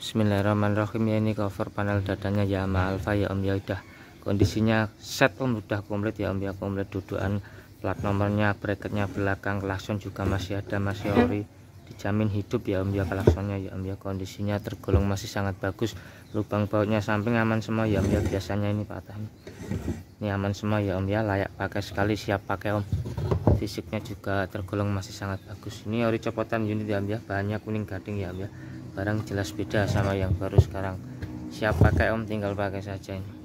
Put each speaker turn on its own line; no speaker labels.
Bismillahirrahmanirrahim. Ya ini cover panel dadanya Yamaha Alfa ya Om ya udah. Kondisinya set Om udah komplit ya Om ya komplit. Dudukan plat nomornya bracketnya belakang klakson juga masih ada masih ori dijamin hidup ya Om ya klaksonnya ya Om ya. Kondisinya tergolong masih sangat bagus. Lubang bautnya samping aman semua ya Om ya. Biasanya ini patah ini aman semua ya Om ya. Layak pakai sekali siap pakai Om. Fisiknya juga tergolong masih sangat bagus. Ini ori copotan unit ya Om ya. Bahannya kuning gading ya Om ya barang jelas beda sama yang baru sekarang. Siap pakai om tinggal pakai saja ini